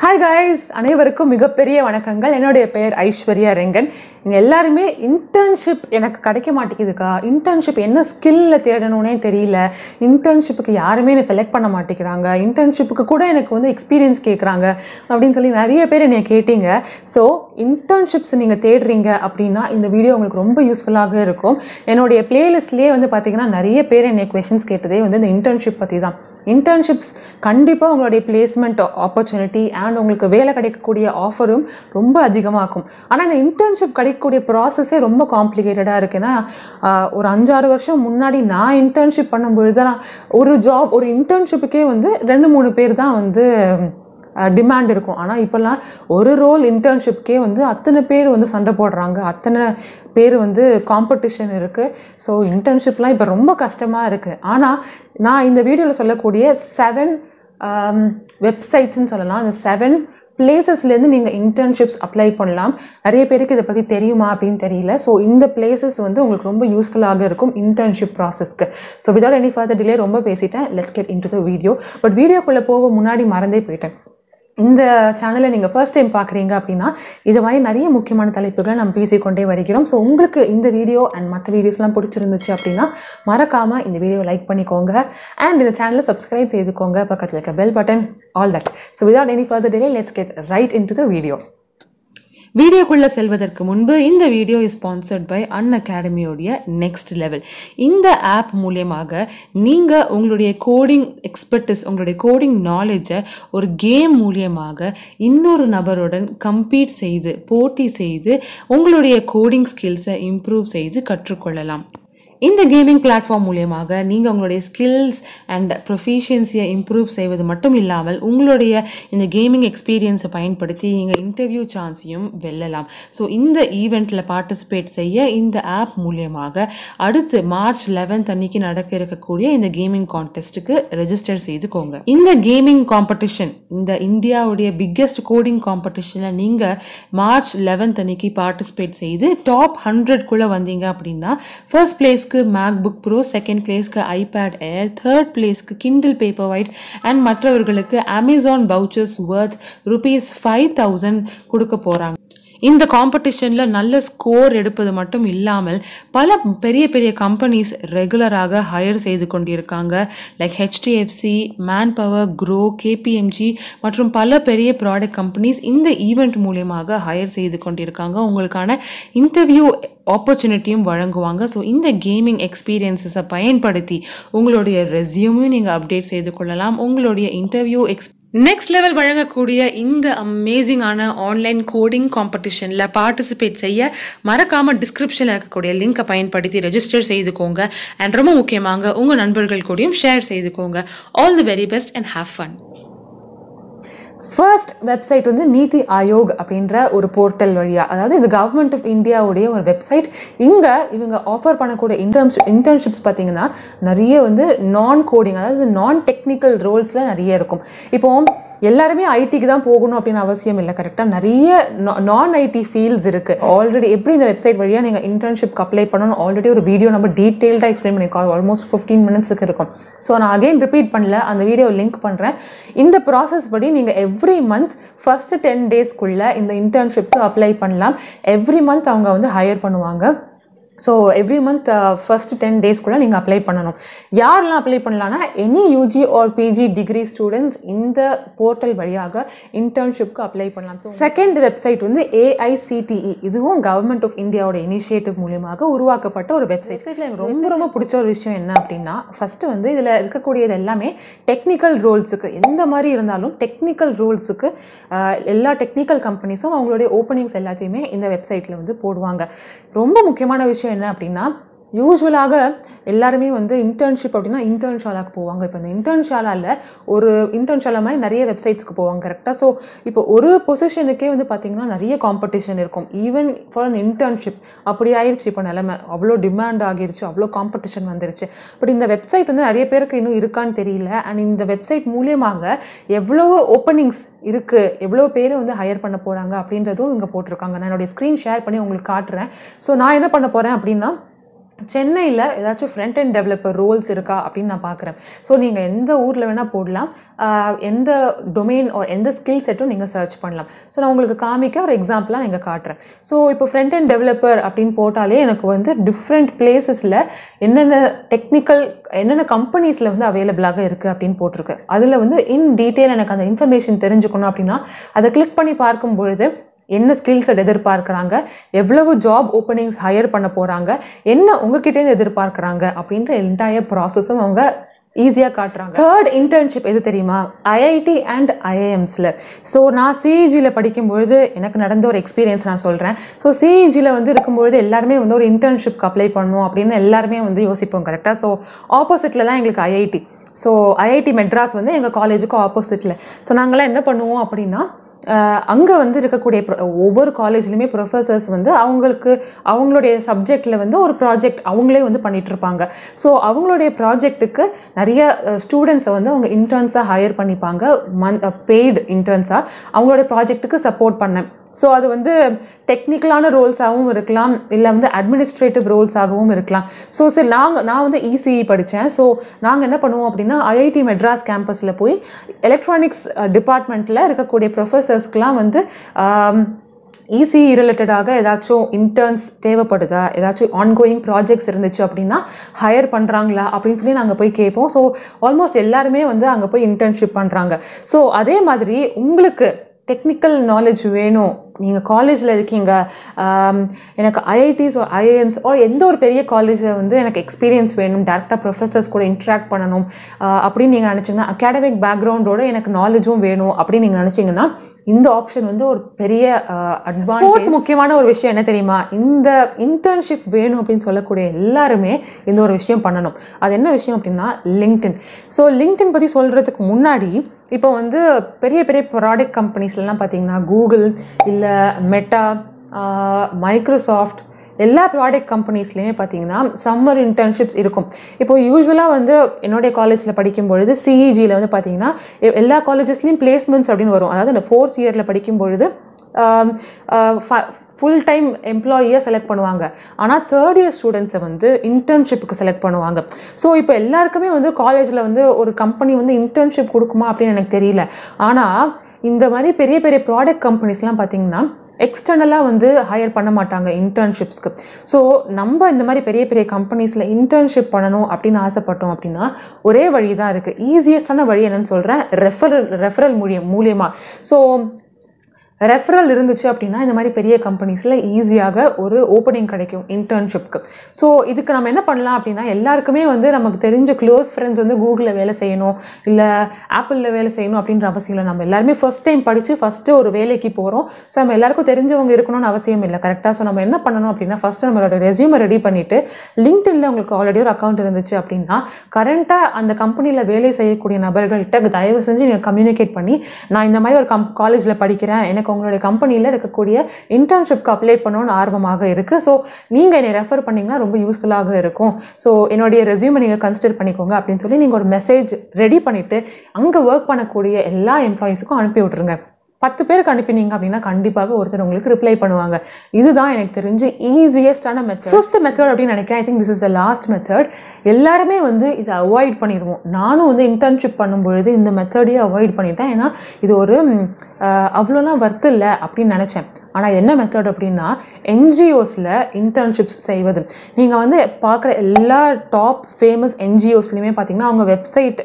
Hi guys அனைவருக்கும் மிகப்பெரிய வணக்கங்கள். என்னுடைய பெயர் ஐஸ்வர்யா ரெங்கன். இங்கே எல்லாருமே இன்டர்ன்ஷிப் எனக்கு கிடைக்க மாட்டேங்குதுக்கா? இன்டர்ன்ஷிப் என்ன ஸ்கில்ல தேடணும்னே தெரியல. இன்டர்ன்ஷிப்புக்கு யாருமே என்னை செலக்ட் பண்ண மாட்டேங்கிறாங்க. இன்டர்ன்ஷிப்புக்கு கூட எனக்கு வந்து எக்ஸ்பீரியன்ஸ் கேட்குறாங்க அப்படின்னு சொல்லி நிறைய பேர் என்னை கேட்டீங்க. ஸோ இன்டர்ன்ஷிப்ஸ் நீங்கள் தேடுறீங்க அப்படின்னா இந்த வீடியோ உங்களுக்கு ரொம்ப யூஸ்ஃபுல்லாக இருக்கும். என்னுடைய பிளேலிஸ்ட்லேயே வந்து பார்த்தீங்கன்னா நிறைய பேர் என்னை கொஷின்ஸ் கேட்டதே வந்து இந்த இன்டர்ன்ஷிப் பற்றி தான் இன்டர்ன்ஷிப்ஸ் கண்டிப்பாக உங்களுடைய பிளேஸ்மெண்ட் ஆப்பர்ச்சுனிட்டி அண்ட் உங்களுக்கு வேலை கிடைக்கக்கூடிய ஆஃபரும் ரொம்ப அதிகமாகும் ஆனால் இந்த இன்டர்ன்ஷிப் கிடைக்கக்கூடிய ப்ராசஸே ரொம்ப காம்ப்ளிகேட்டடாக இருக்குன்னா ஒரு அஞ்சாறு வருஷம் முன்னாடி நான் இன்டர்ன்ஷிப் பண்ணும்பொழுது தான் ஒரு ஜாப் ஒரு இன்டர்ன்ஷிப்புக்கே வந்து ரெண்டு மூணு பேர் தான் வந்து டிமாண்ட் இருக்கும். ஆனால் இப்போல்லாம் ஒரு ரோல் இன்டர்ன்ஷிப்கே வந்து அத்தனை பேர் வந்து சண்டை போடுறாங்க. அத்தனை பேர் வந்து காம்படிஷன் இருக்குது ஸோ இன்டர்ன்ஷிப்லாம் இப்போ ரொம்ப கஷ்டமாக இருக்குது ஆனால் நான் இந்த வீடியோவில் சொல்லக்கூடிய செவன் um, வெப்சைட்ஸ்னு சொல்லலாம். அந்த செவன் பிளேசஸ்லேருந்து நீங்கள் இன்டர்ன்ஷிப்ஸ் அப்ளை பண்ணலாம். நிறைய பேருக்கு இதை பற்றி தெரியுமா அப்படின்னு தெரியல. ஸோ இந்த பிளேசஸ் வந்து உங்களுக்கு ரொம்ப யூஸ்ஃபுல்லாக இருக்கும் internship ப்ராசஸ்க்கு so without any further delay ரொம்ப பேசிட்டேன். Let's get into the video but வீடியோக்குள்ளே போக முன்னாடி மறந்தே போயிட்டேன். இந்த சேனலை நீங்கள் ஃபர்ஸ்ட் டைம் பார்க்குறீங்க அப்படின்னா இது மாதிரி நிறைய முக்கியமான தலைப்புகளை நம்ம பேசிக்கொண்டே வருகிறோம். ஸோ உங்களுக்கு இந்த வீடியோ அண்ட் மற்ற வீடியோஸ்லாம் பிடிச்சிருந்துச்சு அப்படின்னா மறக்காமல் இந்த வீடியோ லைக் பண்ணிக்கோங்க. அண்ட் இந்த சேனலை சப்ஸ்கிரைப் செய்துக்கோங்க. பக்கத்தில் இருக்க bell button all that so without any further delay let's get right into the video வீடியோக்குள்ளே செல்வதற்கு முன்பு இந்த வீடியோ இஸ் ஸ்பான்சர்ட் பை அன் அகாடமியோடைய நெக்ஸ்ட் லெவல் இந்த ஆப் மூலியமாக நீங்கள் உங்களுடைய கோடிங் எக்ஸ்பர்டிஸ் உங்களுடைய கோடிங் நாலேஜை ஒரு கேம் மூலியமாக இன்னொரு நபருடன் கம்பீட் செய்து போட்டி செய்து உங்களுடைய கோடிங் ஸ்கில்ஸை இம்ப்ரூவ் செய்து கற்றுக்கொள்ளலாம். இந்த கேமிங் பிளாட்ஃபார்ம் மூலியமாக நீங்கள் உங்களுடைய ஸ்கில்ஸ் அண்ட் ப்ரொஃபிஷியன்சியை இம்ப்ரூவ் செய்வது மட்டும் இல்லாமல் உங்களுடைய இந்த கேமிங் எக்ஸ்பீரியன்ஸை பயன்படுத்தி நீங்கள் இன்டர்வியூ சான்ஸையும் வெல்லலாம். ஸோ இந்த ஈவெண்ட்டில் பார்ட்டிசிபேட் செய்ய இந்த ஆப் மூலியமாக அடுத்து மார்ச் லெவன்த் அன்னைக்கு நடக்க இருக்கக்கூடிய இந்த கேமிங் கான்டெஸ்ட்டுக்கு ரெஜிஸ்டர் செய்துக்கோங்க. இந்த கேமிங் காம்படிஷன் இந்த இந்தியாவுடைய பிக்கெஸ்ட் கோடிங் காம்படிஷனில் நீங்கள் மார்ச் லெவன்த் அன்னைக்கு பார்ட்டிசிபேட் செய்து டாப் ஹண்ட்ரட்குள்ளே வந்தீங்க அப்படின்னா ஃபர்ஸ்ட் பிளேஸ்க்கு மேக் புக் ப்ரோ செகண்ட் பிளேஸ்க்கு ஐபேட் ஏர் தேர்ட் பிளேஸ்க்கு கிண்டில் பேப்பர் ஒயிட் அண்ட் மற்றவர்களுக்கு Amazon vouchers worth rupees five thousand கொடுக்க போகிறாங்க இந்த காம்படிஷனில் நல்ல ஸ்கோர் எடுப்பது மட்டும் இல்லாமல் பல பெரிய பெரிய கம்பெனிஸ் ரெகுலராக ஹையர் செய்து கொண்டிருக்காங்க. Like HDFC man power grow KPMG மற்றும் பல பெரிய ப்ராடக்ட் கம்பெனிஸ் இந்த ஈவெண்ட் மூலியமாக ஹையர் செய்து கொண்டிருக்காங்க. உங்களுக்கான இன்டர்வியூ ஆப்பர்ச்சுனிட்டியும் வழங்குவாங்க. ஸோ இந்த கேமிங் எக்ஸ்பீரியன்ஸஸை பயன்படுத்தி உங்களுடைய ரெஸ்யூமையும் நீங்கள் அப்டேட் செய்து கொள்ளலாம். உங்களுடைய இன்டர்வியூ எக்ஸ் நெக்ஸ்ட் லெவல் வழங்கக்கூடிய இந்த அமேசிங்கான ஆன்லைன் கோடிங் காம்படிஷனில் பார்ட்டிசிபேட் செய்ய மறக்காமல் டிஸ்கிரிப்ஷனில் இருக்கக்கூடிய லிங்கை பயன்படுத்தி ரெஜிஸ்டர் செய்துக்கோங்க. அண்ட் ரொம்ப முக்கியமாக உங்கள் நண்பர்கள் கூடயும் share செய்துக்கோங்க. All the very best and have fun first website வந்து நீதி ஆயோக் அப்படின்ற ஒரு போர்ட்டல் வழியாக அதாவது இது கவர்மெண்ட் ஆஃப் இந்தியாவுடைய ஒரு வெப்சைட் இங்கே இவங்க ஆஃபர் பண்ணக்கூடிய இன்டர்ன்ஸ் இன்டர்ன்ஷிப்ஸ் பார்த்தீங்கன்னா நிறைய வந்து நான் கோடிங் அதாவது நான் டெக்னிக்கல் ரோல்ஸில் நிறைய இருக்கும். இப்போ எல்லாருமே ஐடிக்கு தான் போகணும் அப்படின்னு அவசியம் இல்லை. கரெக்டாக நிறைய நான் ஐடி ஃபீல்ட்ஸ் இருக்குது ஆல்ரெடி எப்படி இந்த வெப்சைட் வழியாக நீங்கள் இன்டர்ன்ஷிப்க்கு அப்ளை பண்ணணும் ஆல்ரெடி ஒரு வீடியோ நம்ம டீட்டெயில்டாக எக்ஸ்பிளைன் பண்ணியிருக்கோம். ஆல்மோஸ்ட் ஃபிஃப்டீன் மினிட்ஸுக்கு இருக்கும். ஸோ நான் அகைன் ரிப்பீட் பண்ணல. அந்த வீடியோ லிங்க் பண்ணுறேன் இந்த ப்ராசஸ் படி நீங்கள் எவ்ரி மந்த் ஃபஸ்ட்டு டென் டேஸ்க்குள்ளே இந்த இன்டர்ன்ஷிப்க்கு அப்ளை பண்ணலாம். எவ்ரி மந்த் அவங்க வந்து ஹையர் பண்ணுவாங்க. So every month first ten டேஸ்க்குள்ளே நீங்கள் அப்ளை பண்ணணும். யாரெல்லாம் அப்ளை பண்ணலான்னா any UG or PG degree students இந்த போர்ட்டல் வழியாக இன்டர்ன்ஷிப்க்கு அப்ளை பண்ணலாம். ஸோ செகண்ட் வெப்சைட் வந்து ஏஐசிடிஇ இதுவும் கவர்மெண்ட் ஆஃப் இந்தியாவோட இனிஷியேட்டிவ் மூலியமாக உருவாக்கப்பட்ட ஒரு வெப்சைட் சைட்டில் எனக்கு ரொம்ப ரொம்ப பிடிச்ச ஒரு விஷயம் என்ன அப்படின்னா ஃபஸ்ட்டு வந்து இதில் இருக்கக்கூடியது எல்லாமே டெக்னிக்கல் ரோல்ஸுக்கு எந்த மாதிரி இருந்தாலும் டெக்னிக்கல் ரோல்ஸுக்கு எல்லா டெக்னிக்கல் கம்பெனிஸும் அவங்களுடைய ஓப்பனிங்ஸ் எல்லாத்தையுமே இந்த வெப்சைட்டில் வந்து போடுவாங்க. ரொம்ப முக்கியமான விஷயம் என்ன அப்படின்னா யூஸ்வலாக எல்லாருமே வந்து இன்டர்ன்ஷிப் அப்படின்னா இன்டர்ன்ஷாலாக்கு போவாங்க. இப்போ இந்த இன்டர்ன்ஷாலாவில் ஒரு இன்டர்ன்ஷாலா மாதிரி நிறைய வெப்சைட்ஸ்க்கு போவாங்க கரெக்டாக ஸோ இப்போ ஒரு பொசிஷனுக்கே வந்து பார்த்திங்கன்னா நிறைய காம்படிஷன் இருக்கும். ஈவன் ஃபார் அன் இன்டர்ன்ஷிப் அப்படி ஆயிடுச்சு இப்போ நிலமை அவ்வளோ டிமாண்ட் ஆகிருச்சு அவ்வளோ காம்படிஷன் வந்துருச்சு. பட் இந்த வெப்சைட் வந்து நிறைய பேருக்கு இன்னும் இருக்கான்னு தெரியல. அண்ட் இந்த வெப்சைட் மூலியமாக எவ்வளோ ஓப்பனிங்ஸ் இருக்குது எவ்வளோ பேர் வந்து ஹையர் பண்ண போகிறாங்க அப்படின்றதும் இங்கே போட்டிருக்காங்க. நான் என்னுடைய ஸ்க்ரீன் ஷேர் பண்ணி உங்களுக்கு காட்டுறேன். ஸோ நான் என்ன பண்ண போகிறேன் அப்படின்னா சென்னையில் ஏதாச்சும் ஃப்ரண்ட் அண்ட் டெவலப்பர் ரோல்ஸ் இருக்கா அப்படின்னு நான் பார்க்குறேன் ஸோ நீங்கள் எந்த ஊரில் வேணால் போடலாம். எந்த டொமைன் ஒரு எந்த ஸ்கில் செட்டும் நீங்கள் சர்ச் பண்ணலாம். ஸோ நான் உங்களுக்கு காமிக்க ஒரு எக்ஸாம்பிளாக நீங்கள் காட்டுறேன். ஸோ இப்போ ஃப்ரண்ட் அண்ட் டெவலப்பர் அப்படின்னு போட்டாலே எனக்கு வந்து டிஃப்ரெண்ட் பிளேசஸில் என்னென்ன டெக்னிக்கல் என்னென்ன கம்பெனிஸில் வந்து அவைலபிளாக இருக்குது அப்படின்னு போட்டிருக்கு. அதில் வந்து இன் டீட்டெயில் எனக்கு அந்த இன்ஃபர்மேஷன் தெரிஞ்சுக்கணும் அப்படின்னா அதை கிளிக் பண்ணி பார்க்கும் பொழுது என்ன ஸ்கில்ஸை எதிர்பார்க்குறாங்க? எவ்வளவு ஜாப் ஓப்பனிங்ஸ் ஹையர் பண்ண போகிறாங்க என்ன உங்ககிட்டேருந்து எதிர்பார்க்குறாங்க? அப்படின்ற என்டையர் ப்ராசஸும் அவங்க ஈஸியாக காட்டுறாங்க. தேர்ட் இன்டர்ன்ஷிப் எது தெரியுமா? ஐஐடி அண்ட் ஐஐஎம்ஸில் ஸோ நான் சிஇஜியில் படிக்கும்பொழுது எனக்கு நடந்த ஒரு எக்ஸ்பீரியன்ஸ் நான் சொல்கிறேன் ஸோ சிஇஜியில் வந்து இருக்கும்பொழுது எல்லாருமே வந்து ஒரு இன்டர்ன்ஷிப்க்கு அப்ளை பண்ணுவோம் அப்படின்னு எல்லாருமே வந்து யோசிப்போம் கரெக்டாக ஸோ ஆப்போசிட்டில் தான் எங்களுக்கு ஐஐடி ஸோ ஐஐடி மெட்ராஸ் வந்து எங்கள் காலேஜுக்கு ஆப்போசிட்டில் ஸோ நாங்களாம் என்ன பண்ணுவோம் அப்படின்னா அங்கே வந்து இருக்கக்கூடிய ஒவ்வொரு காலேஜ்லையுமே ப்ரொஃபஸர்ஸ் வந்து அவங்களுக்கு அவங்களுடைய சப்ஜெக்டில் வந்து ஒரு ப்ராஜெக்ட் அவங்களே வந்து பண்ணிகிட்ருப்பாங்க ஸோ அவங்களுடைய ப்ராஜெக்ட்டுக்கு நிறைய ஸ்டூடெண்ட்ஸை வந்து அவங்க இன்டர்ன்ஸாக ஹையர் பண்ணிப்பாங்க. மந்த் பெய்டு இன்டர்ன்ஸாக அவங்களுடைய ப்ராஜெக்ட்டுக்கு சப்போர்ட் பண்ண ஸோ அது வந்து டெக்னிக்கலான ரோல்ஸாகவும் இருக்கலாம். இல்லை வந்து அட்மினிஸ்ட்ரேட்டிவ் ரோல்ஸாகவும் இருக்கலாம். ஸோ சரி நாங்கள் நான் வந்து இசிஇ படித்தேன் ஸோ நாங்கள் என்ன பண்ணுவோம் அப்படின்னா ஐஐடி மெட்ராஸ் கேம்பஸில் போய் எலக்ட்ரானிக்ஸ் டிபார்ட்மெண்ட்டில் இருக்கக்கூடிய ப்ரொஃபஸர்ஸ்க்கெலாம் வந்து இசிஇ ரிலேட்டடாக ஏதாச்சும் இன்டர்ன்ஸ் தேவைப்படுதா? ஏதாச்சும் ஆன்கோயிங் ப்ராஜெக்ட்ஸ் இருந்துச்சு அப்படின்னா ஹையர் பண்ணுறாங்களா அப்படின்னு சொல்லி நாங்கள் போய் கேட்போம். ஸோ ஆல்மோஸ்ட் எல்லாருமே வந்து அங்கே போய் இன்டர்ன்ஷிப் பண்ணுறாங்க ஸோ அதே மாதிரி உங்களுக்கு டெக்னிக்கல் நாலேஜ் வேணும். நீங்கள் காலேஜில் இருக்கீங்க எனக்கு ஐஐடிஸ் ஐஏஎம்ஸ் ஆர் எந்த ஒரு பெரிய காலேஜில் வந்து எனக்கு எக்ஸ்பீரியன்ஸ் வேணும் டேரெக்டாக ப்ரொஃபஸர்ஸ் கூட இன்ட்ராக்ட் பண்ணணும் அப்படின்னு நீங்கள் நினச்சிங்கன்னா அகாடமிக் பேக்ரவுண்டோட எனக்கு நாலேஜும் வேணும் அப்படின்னு நீங்கள் நினச்சிங்கன்னா இந்த ஆப்ஷன் வந்து ஒரு பெரிய அட்வான்ஸ் முக்கியமான ஒரு விஷயம் என்ன தெரியுமா? இந்த இன்டர்ன்ஷிப் வேணும் அப்படின்னு சொல்லக்கூடிய எல்லாருமே இந்த ஒரு விஷயம் பண்ணணும். அது என்ன விஷயம் அப்படின்னா லிங்க்டின் ஸோ லிங்க்டின் பற்றி சொல்கிறதுக்கு முன்னாடி இப்போ வந்து பெரிய பெரிய ப்ராடக்ட் கம்பெனிஸ்லாம் பார்த்தீங்கன்னா கூகுள் இல்லை இல்லை மெட்டா மைக்ரோசாஃப்ட் எல்லா ப்ராடக்ட் கம்பெனிஸ்லேயுமே பார்த்தீங்கன்னா சம்மர் இன்டர்ன்ஷிப்ஸ் இருக்கும். இப்போ யூஸ்வலாக வந்து என்னுடைய காலேஜில் படிக்கும் பொழுது சிஇஜியில் வந்து பார்த்தீங்கன்னா எ- எல்லா காலேஜஸ்லேயும் பிளேஸ்மெண்ட்ஸ் அப்படின்னு வரும். அதாவது அந்த ஃபோர்த் இயரில் படிக்கும் பொழுது ஃபுல் டைம் எம்ப்ளாயியை செலக்ட் பண்ணுவாங்க. ஆனால் தேர்ட் இயர் ஸ்டூடெண்ட்ஸை வந்து இன்டர்ன்ஷிப்புக்கு செலக்ட் பண்ணுவாங்க. ஸோ இப்போ எல்லாருக்குமே வந்து காலேஜில் வந்து ஒரு கம்பெனி வந்து இன்டர்ன்ஷிப் கொடுக்குமா அப்படின்னு எனக்கு தெரியல. ஆனால் இந்த மாதிரி பெரிய பெரிய ப்ராடக்ட் கம்பெனிஸ்லாம் பார்த்தீங்கன்னா எக்ஸ்டர்னலாக வந்து ஹையர் பண்ண மாட்டாங்க இன்டர்ன்ஷிப்ஸ்க்கு ஸோ நம்ம இந்த மாதிரி பெரிய பெரிய கம்பெனிஸில் இன்டர்ன்ஷிப் பண்ணணும் அப்படின்னு ஆசைப்பட்டோம் அப்படின்னா ஒரே வழி தான் இருக்குது ஈஸியஸ்டான வழி என்னன்னு சொல்கிறேன் ரெஃபரல் ரெஃபரல் மூலியம். மூலியமாக ஸோ ரெஃபரல் இருந்துச்சு அப்படின்னா இந்த மாதிரி பெரிய கம்பெனிஸில் ஈஸியாக ஒரு ஓப்பனிங் கிடைக்கும் இன்டர்ன்ஷிப்க்கு ஸோ இதுக்கு நம்ம என்ன பண்ணலாம் அப்படின்னா எல்லாருக்குமே வந்து நமக்கு தெரிஞ்ச க்ளோஸ் ஃப்ரெண்ட்ஸ் வந்து கூகுளில் வேலை செய்யணும் இல்லை ஆப்பிளில் வேலை செய்யணும் அப்படின்ற அவசியம் இல்லை. நம்ம எல்லாருமே ஃபர்ஸ்ட் டைம் படித்து ஃபஸ்ட்டு ஒரு வேலைக்கு போகிறோம் ஸோ நம்ம எல்லாருக்கும் தெரிஞ்சவங்க இருக்கணும்னு அவசியம் இல்லை. கரெக்டாக ஸோ நம்ம என்ன பண்ணணும் அப்படின்னா ஃபஸ்ட்டு நம்மளோட ரெஸ்யூமை ரெடி பண்ணிவிட்டு லிங்க்டின்ல உங்களுக்கு ஆல்ரெடி ஒரு அக்கௌண்ட் இருந்துச்சு அப்படின்னா கரண்ட்டாக அந்த கம்பெனியில் வேலை செய்யக்கூடிய நபர்கள்கிட்ட தயவு செஞ்சு நீங்கள் கம்யூனிகேட் பண்ணி நான் இந்த மாதிரி ஒரு கம் காலேஜில் படிக்கிறேன். எனக்கு உங்களுடைய கம்பெனியில் இருக்கக்கூடிய இன்டர்ன்ஷிப்க்கு அப்ளை பண்ணணும்னு ஆர்வமாக இருக்குது ஸோ நீங்கள் என்னை ரெஃபர் பண்ணிங்கன்னா ரொம்ப யூஸ்ஃபுல்லாக இருக்கும். ஸோ என்னுடைய ரெசியூமை நீங்கள் கன்சிடர் பண்ணிக்கோங்க அப்படின்னு சொல்லி நீங்கள் ஒரு மெசேஜ் ரெடி பண்ணிவிட்டு அங்கே ஒர்க் பண்ணக்கூடிய எல்லா எம்ப்ளாயீஸுக்கும் அனுப்பி விட்ருங்க பத்து பேருக்கு அனுப்பினீங்க அப்படின்னா கண்டிப்பாக ஒருத்தர் உங்களுக்கு ரிப்ளை பண்ணுவாங்க. இதுதான் எனக்கு தெரிஞ்சு ஈஸியஸ்டான மெத்தட் ஃபிஃப்த் மெத்தட் அப்படின்னு நினைக்கிறேன். I think this is the last method எல்லாருமே வந்து இதை அவாய்ட் பண்ணிடுவோம். நானும் வந்து இன்டர்ன்ஷிப் பண்ணும்பொழுது இந்த மெத்தடையே அவாய்ட் பண்ணிட்டேன். ஏன்னா இது ஒரு அவ்வளோலாம் வர்த்து இல்லை அப்படின்னு நினச்சேன். ஆனால் என்ன மெத்தட் அப்படின்னா என்ஜிஓஸில் இன்டர்ன்ஷிப்ஸ் செய்வது. நீங்கள் வந்து பார்க்குற எல்லா டாப் ஃபேமஸ் என்ஜிஓஸ்லையுமே பார்த்தீங்கன்னா அவங்க வெப்சைட்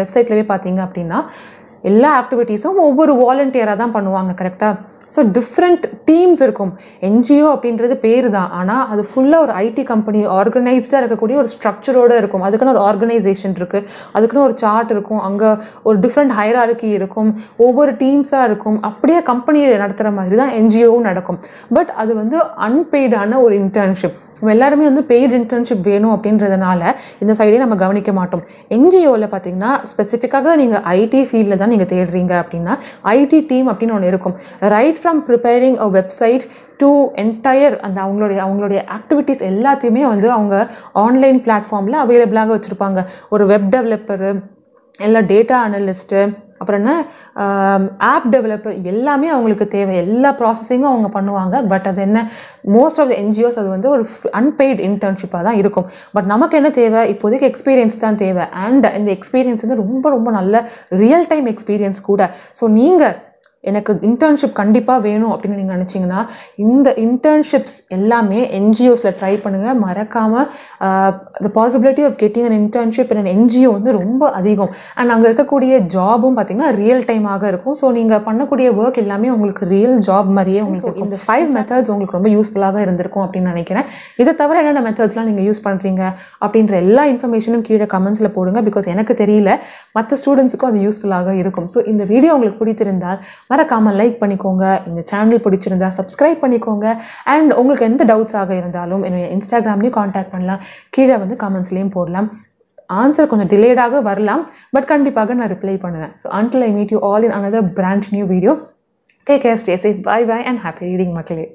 வெப்சைட்லேயே பார்த்தீங்க அப்படின்னா எல்லா ஆக்டிவிட்டீஸும் ஒவ்வொரு வாலண்டியராக தான் பண்ணுவாங்க கரெக்டாக ஸோ டிஃப்ரெண்ட் டீம்ஸ் இருக்கும். என்ஜிஓ அப்படின்றது பேர் தான் ஆனால் அது ஃபுல்லாக ஒரு ஐடி கம்பெனி ஆர்கனைஸ்டாக இருக்கக்கூடிய ஒரு ஸ்ட்ரக்சரோடு இருக்கும். அதுக்குன்னு ஒரு ஆர்கனைசேஷன் இருக்குது அதுக்குன்னு ஒரு சார்ட் இருக்கும். அங்கே ஒரு டிஃப்ரெண்ட் ஹைரார்கி இருக்கும். ஒவ்வொரு டீம்ஸாக இருக்கும். அப்படியே கம்பெனியை நடத்துகிற மாதிரி தான் என்ஜிஓவும் நடக்கும். பட் அது வந்து அன்பெய்டான ஒரு இன்டர்ன்ஷிப் நம்ம எல்லாருமே வந்து பெய்டு இன்டர்ன்ஷிப் வேணும் அப்படின்றதுனால இந்த சைடே நம்ம கவனிக்க மாட்டோம். என்ஜிஓவில் பார்த்தீங்கன்னா ஸ்பெசிஃபிக்காக நீங்கள் ஐடி ஃபீல்டில் தான் நீங்கள் தேடுறீங்க அப்படின்னா ஐடி டீம் அப்படின்னு ஒன்று இருக்கும். Right from preparing a website to entire அந்த அவங்களுடைய அவங்களுடைய ஆக்டிவிட்டீஸ் எல்லாத்தையுமே வந்து அவங்க ஆன்லைன் பிளாட்ஃபார்மில் அவைலபிளாக வச்சுருப்பாங்க. ஒரு வெப் டெவலப்பரு இல்லை டேட்டா அனலிஸ்ட்டு அப்புறம் என்ன ஆப் டெவலப்பர் எல்லாமே அவங்களுக்கு தேவை. எல்லா ப்ராசஸிங்கும் அவங்க பண்ணுவாங்க. பட் அது என்ன மோஸ்ட் ஆஃப் த என்ஜிஓஸ் அது வந்து ஒரு அன்பெய்டு இன்டர்ன்ஷிப்பாக தான் இருக்கும். பட் நமக்கு என்ன தேவை? இப்போதைக்கு எக்ஸ்பீரியன்ஸ் தான் தேவை. அண்ட் இந்த எக்ஸ்பீரியன்ஸ் வந்து ரொம்ப ரொம்ப நல்ல ரியல் டைம் எக்ஸ்பீரியன்ஸ் கூட. ஸோ நீங்கள் எனக்கு இன்டர்ன்ஷிப் கண்டிப்பாக வேணும் அப்படின்னு நீங்கள் நினச்சிங்கன்னா இந்த இன்டர்ன்ஷிப்ஸ் எல்லாமே என்ஜிஓஸில் ட்ரை பண்ணுங்கள் மறக்காமல் the possibility of getting an internship in NGO வந்து ரொம்ப அதிகம். அண்ட் அங்கே இருக்கக்கூடிய ஜாபும் பார்த்தீங்கன்னா ரியல் டைமாக இருக்கும். ஸோ நீங்கள் பண்ணக்கூடிய ஒர்க் எல்லாமே உங்களுக்கு ரியல் ஜாப் மாதிரியே உங்களுக்கு இந்த ஃபைவ் மெத்தட்ஸ் உங்களுக்கு ரொம்ப யூஸ்ஃபுல்லாக இருந்திருக்கும் அப்படின்னு நினைக்கிறேன். இதை தவிர என்னென்ன மெத்தட்ஸ்லாம் நீங்கள் யூஸ் பண்ணுறீங்க அப்படின்ற எல்லா இன்ஃபர்மேஷனும் கீழே கமெண்ட்ஸில் போடுங்க. பிகாஸ் எனக்கு தெரியல மற்ற ஸ்டூடெண்ட்ஸுக்கும் அது யூஸ்ஃபுல்லாக இருக்கும். ஸோ இந்த வீடியோ உங்களுக்கு பிடித்திருந்தால் மறக்காமல் லைக் பண்ணிக்கோங்க. இந்த சேனல் பிடிச்சிருந்தா சப்ஸ்கிரைப் பண்ணிக்கோங்க. அண்ட் உங்களுக்கு எந்த டவுட்ஸாக இருந்தாலும் என்னுடைய இன்ஸ்டாகிராம்லேயும் காண்டாக்ட் பண்ணலாம். கீழே வந்து கமெண்ட்ஸ்லேயும் போடலாம். ஆன்சர் கொஞ்சம் டிலேடாக வரலாம். பட் கண்டிப்பாக நான் ரிப்ளை பண்ணுவேன். So until I meet you all in another brand new video take care stay safe bye bye and happy reading மக்களே.